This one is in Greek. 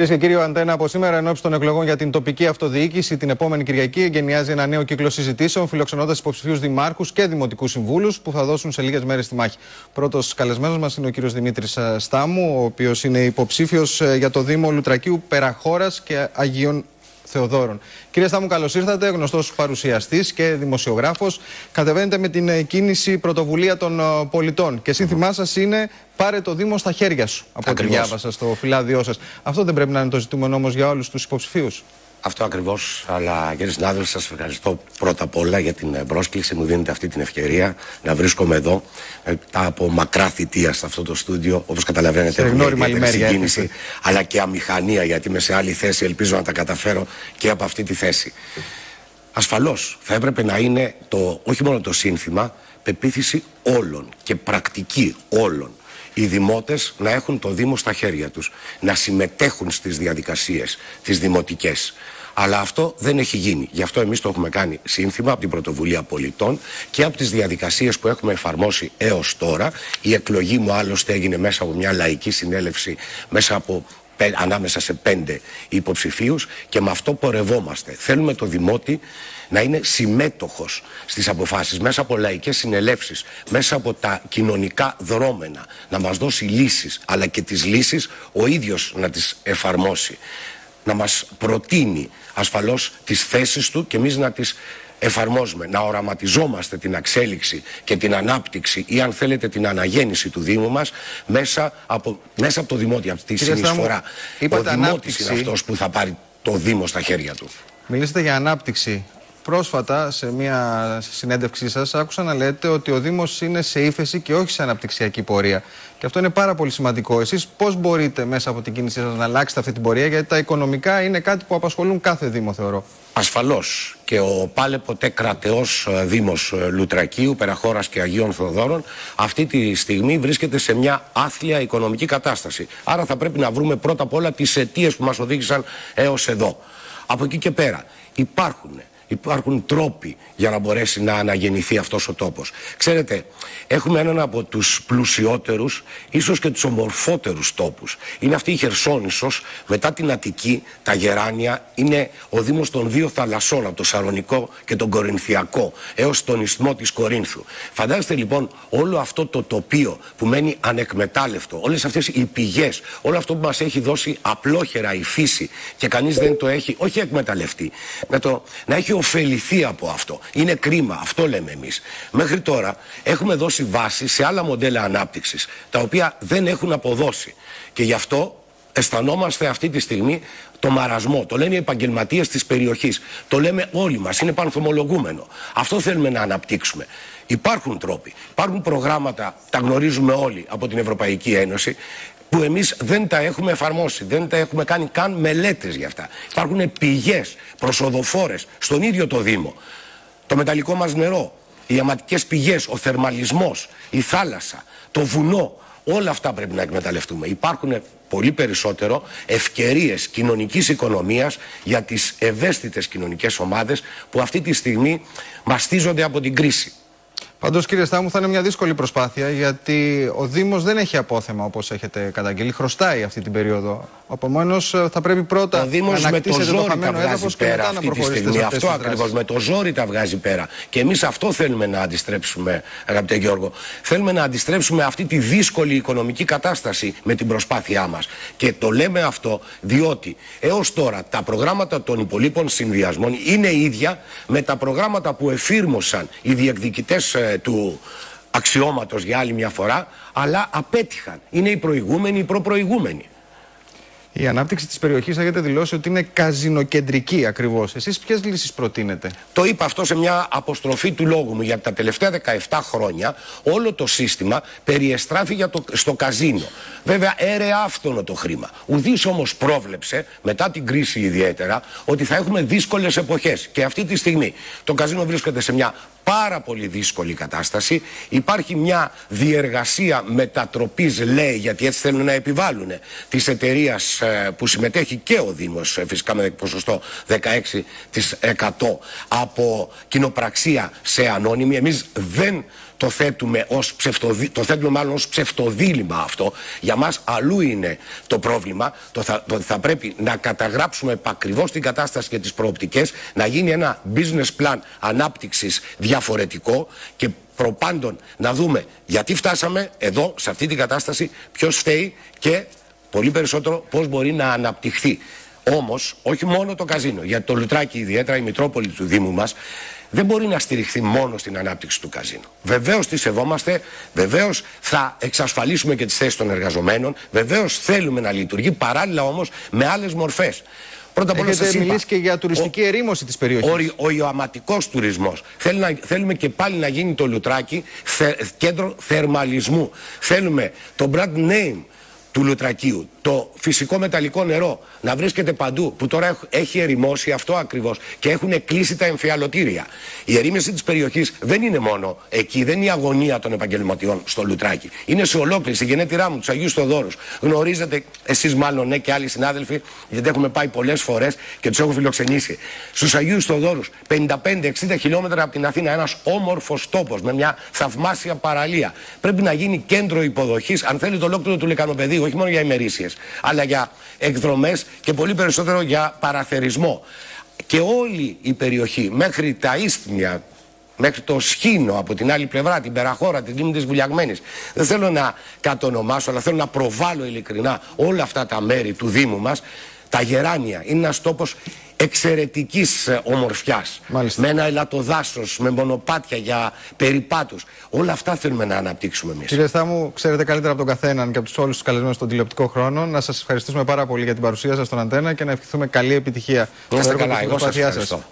Κυρίες και κύριοι, ο Αντένα από σήμερα, εν των εκλογών για την τοπική αυτοδιοίκηση, την επόμενη Κυριακή εγκαινιάζει ένα νέο κύκλο συζητήσεων, φιλοξενώντας υποψηφίους δημάρχους και δημοτικούς συμβούλους που θα δώσουν σε λίγες μέρες τη μάχη. Πρώτος καλεσμένος μας είναι ο κύριος Δημήτρης Στάμου, ο οποίος είναι υποψήφιος για το Δήμο Λουτρακίου Περαχώρας και Αγίων Θεοδόρων. Κύριε Στάμου, καλώς ήρθατε. Γνωστός παρουσιαστής και δημοσιογράφος. Κατεβαίνετε με την κίνηση πρωτοβουλία των πολιτών. Και σύνθημά σας είναι Πάρε το Δήμο στα χέρια σου. Από ό,τι διάβασα στο φυλάδιό σας. Αυτό δεν πρέπει να είναι το ζητούμενο όμως για όλους τους υποψηφίους. Αυτό ακριβώς. Αλλά κύριε συνάδελφε, σας ευχαριστώ πρώτα απ' όλα για την πρόσκληση. Μου δίνετε αυτή την ευκαιρία να βρίσκομαι εδώ μετά από μακρά θητεία σε αυτό το στούντιο. Όπως καταλαβαίνετε, έχω μια συγκίνηση, αλλά και αμηχανία γιατί είμαι σε άλλη θέση. Ελπίζω να τα καταφέρω και από αυτή τη θέση. Ασφαλώς θα έπρεπε να είναι το, όχι μόνο το σύνθημα, πεποίθηση όλων και πρακτική όλων οι δημότες να έχουν το Δήμο στα χέρια τους, να συμμετέχουν στις διαδικασίες, τις δημοτικές. Αλλά αυτό δεν έχει γίνει. Γι' αυτό εμείς το έχουμε κάνει σύνθημα από την πρωτοβουλία πολιτών και από τις διαδικασίες που έχουμε εφαρμόσει έως τώρα. Η εκλογή μου άλλωστε έγινε μέσα από μια λαϊκή συνέλευση, μέσα από ανάμεσα σε πέντε υποψηφίους και με αυτό πορευόμαστε. Θέλουμε το Δημότη να είναι συμμέτοχος στις αποφάσεις μέσα από λαϊκές συνελεύσεις, μέσα από τα κοινωνικά δρόμενα, να μας δώσει λύσεις, αλλά και τις λύσεις ο ίδιος να τις εφαρμόσει. Να μας προτείνει ασφαλώς τις θέσεις του και εμείς να τις εφαρμόζουμε, να οραματιζόμαστε την εξέλιξη και την ανάπτυξη ή αν θέλετε την αναγέννηση του Δήμου μας μέσα από, μέσα από το Δημότη, από τη συνεισφορά. Ο Δημότης είναι αυτός που θα πάρει το Δήμο στα χέρια του. Μιλήσατε για ανάπτυξη. Πρόσφατα, σε μια συνέντευξή σας, άκουσα να λέτε ότι ο Δήμος είναι σε ύφεση και όχι σε αναπτυξιακή πορεία. Και αυτό είναι πάρα πολύ σημαντικό. Εσείς πώς μπορείτε μέσα από την κίνησή σας να αλλάξετε αυτή την πορεία, γιατί τα οικονομικά είναι κάτι που απασχολούν κάθε Δήμο, θεωρώ. Ασφαλώς. Και ο πάλε ποτέ κρατεός ε, Δήμος ε, Λουτρακίου, Περαχώρας και Αγίων Θοδόρων, αυτή τη στιγμή βρίσκεται σε μια άθλια οικονομική κατάσταση. Άρα θα πρέπει να βρούμε πρώτα απ' όλα τις αιτίες που μας οδήγησαν έως εδώ. Από εκεί και πέρα υπάρχουν υπάρχουν τρόποι για να μπορέσει να αναγεννηθεί αυτός ο τόπος. Ξέρετε, έχουμε έναν από τους πλουσιότερους, ίσως και τους ομορφότερους τόπους. Είναι αυτή η Χερσόνησος, μετά την Αττική, τα Γεράνια, είναι ο Δήμος των δύο θαλασσών, από το Σαρονικό και τον Κορινθιακό, έως τον Ισθμό της Κορίνθου. Φαντάζεστε λοιπόν όλο αυτό το τοπίο που μένει ανεκμετάλλευτο, όλες αυτές οι πηγές, όλο αυτό που μας έχει δώσει απλόχερα η φύση και κανείς δεν το έχει, όχι εκμεταλλευτεί, να, το, να έχει ωφεληθεί από αυτό. Είναι κρίμα, αυτό λέμε εμείς. Μέχρι τώρα έχουμε δώσει βάση σε άλλα μοντέλα ανάπτυξης, τα οποία δεν έχουν αποδώσει. Και γι' αυτό αισθανόμαστε αυτή τη στιγμή το μαρασμό. Το λένε οι επαγγελματίες της περιοχής. Το λέμε όλοι μας. Είναι πανθομολογούμενο. Αυτό θέλουμε να αναπτύξουμε. Υπάρχουν τρόποι. Υπάρχουν προγράμματα, τα γνωρίζουμε όλοι από την Ευρωπαϊκή Ένωση που εμείς δεν τα έχουμε εφαρμόσει, δεν τα έχουμε κάνει καν μελέτες για αυτά. Υπάρχουν πηγές, προσοδοφόρες στον ίδιο το Δήμο. Το μεταλλικό μας νερό, οι αματικές πηγές, ο θερμαλισμός, η θάλασσα, το βουνό, όλα αυτά πρέπει να εκμεταλλευτούμε. Υπάρχουν πολύ περισσότερο ευκαιρίες κοινωνικής οικονομίας για τις ευαίσθητες κοινωνικές ομάδες που αυτή τη στιγμή μαστίζονται από την κρίση. Πάντως, κύριε Στάμου, θα είναι μια δύσκολη προσπάθεια γιατί ο Δήμος δεν έχει απόθεμα όπως έχετε καταγγείλει. Χρωστάει αυτή την περίοδο. Επομένως, θα πρέπει πρώτα να ανακτήσετε το, χαμένο έδαφος και μετά αυτή να προχωρήσετε. Σε αυτό ακριβώς. Με το ζόρι τα βγάζει πέρα. Και εμείς αυτό θέλουμε να αντιστρέψουμε, αγαπητέ Γιώργο. Θέλουμε να αντιστρέψουμε αυτή τη δύσκολη οικονομική κατάσταση με την προσπάθειά μας. Και το λέμε αυτό διότι έως τώρα τα προγράμματα των υπολείπων συνδυασμών είναι ίδια με τα προγράμματα που εφήρμοσαν οι διεκδικητές ε, του αξιώματος για άλλη μια φορά, αλλά απέτυχαν. Είναι οι προηγούμενοι, οι προπροηγούμενοι. Η ανάπτυξη της περιοχής έχετε δηλώσει ότι είναι καζινοκεντρική ακριβώς. Εσείς ποιες λύσεις προτείνετε; Το είπα αυτό σε μια αποστροφή του λόγου μου. Γιατί τα τελευταία 17 χρόνια όλο το σύστημα περιεστράφει για το, στο καζίνο. Βέβαια, έρεα αυτόνο το χρήμα. Ουδής όμως πρόβλεψε, μετά την κρίση ιδιαίτερα, ότι θα έχουμε δύσκολες εποχές. Και αυτή τη στιγμή το καζίνο βρίσκεται σε μια πάρα πολύ δύσκολη κατάσταση. Υπάρχει μια διεργασία μετατροπής, λέει, γιατί έτσι θέλουν να επιβάλλουν της εταιρείας ε, που συμμετέχει και ο Δήμος, ε, φυσικά με ποσοστό 16% από κοινοπραξία σε ανώνυμη. Εμείς δεν το θέτουμε, ως ψευτοδι... το θέτουμε μάλλον ως ψευτοδήλημα αυτό. Για μας αλλού είναι το πρόβλημα. Το θα, το θα πρέπει να καταγράψουμε ακριβώς την κατάσταση και τις προοπτικές, να γίνει ένα business plan ανάπτυξης διαφορετικό και προπάντων να δούμε γιατί φτάσαμε εδώ, σε αυτή την κατάσταση, ποιος φταίει και πολύ περισσότερο πώς μπορεί να αναπτυχθεί. Όμως, όχι μόνο το καζίνο, γιατί το Λουτράκι ιδιαίτερα η Μητρόπολη του Δήμου μας δεν μπορεί να στηριχθεί μόνο στην ανάπτυξη του καζίνου. Βεβαίως τη σεβόμαστε, βεβαίως θα εξασφαλίσουμε και τις θέσεις των εργαζομένων, βεβαίως θέλουμε να λειτουργεί παράλληλα όμως με άλλες μορφές. Πρώτα απ' όλα Έχετε μιλήσει και για τουριστική ο, ερήμωση της περιοχής. Ο, ο ιωαματικός τουρισμός. Θέλ, θέλουμε και πάλι να γίνει το Λουτράκι κέντρο θερμαλισμού. Θέλουμε το brand name του Λουτρακίου, το φυσικό μεταλλικό νερό να βρίσκεται παντού, που τώρα έχει ερημώσει αυτό ακριβώς και έχουν κλείσει τα εμφιαλωτήρια. Η ερήμηση της περιοχής δεν είναι μόνο εκεί, δεν είναι η αγωνία των επαγγελματιών στο Λουτράκι. Είναι σε ολόκληρη, στη γενέτειρά μου, τους Αγίους Θοδόρους. Γνωρίζετε, εσείς μάλλον ναι και άλλοι συνάδελφοι, γιατί έχουμε πάει πολλές φορές και τους έχω φιλοξενήσει. Στους Αγίους Θοδόρους, 55-60 χιλιόμετρα από την Αθήνα, ένας όμορφος τόπος με μια θαυμάσια παραλία. Πρέπει να γίνει κέντρο υποδοχής, αν θέλει το ολόκληρο του λεκανοπεδίου, όχι μόνο για ημερήσιες αλλά για εκδρομές και πολύ περισσότερο για παραθερισμό. Και όλη η περιοχή μέχρι τα Ίστμια, μέχρι το Σχήνο από την άλλη πλευρά, την Περαχώρα, την Λίμνη της Βουλιαγμένης. Δεν θέλω να κατονομάσω, αλλά θέλω να προβάλλω ειλικρινά όλα αυτά τα μέρη του Δήμου μας. Τα Γεράνια είναι ένας τόπος εξαιρετικής ε, ομορφιάς. Με ένα ελατοδάσος, με μονοπάτια για περιπάτους. Όλα αυτά θέλουμε να αναπτύξουμε εμείς. Κύριε Στάμου, ξέρετε καλύτερα από τον καθέναν και από τους όλους τους καλεσμένους στον τηλεοπτικό χρόνο. Να σας ευχαριστήσουμε πάρα πολύ για την παρουσία σας στον Αντένα και να ευχηθούμε καλή επιτυχία. Να είστε καλά, εγώ σας ευχαριστώ.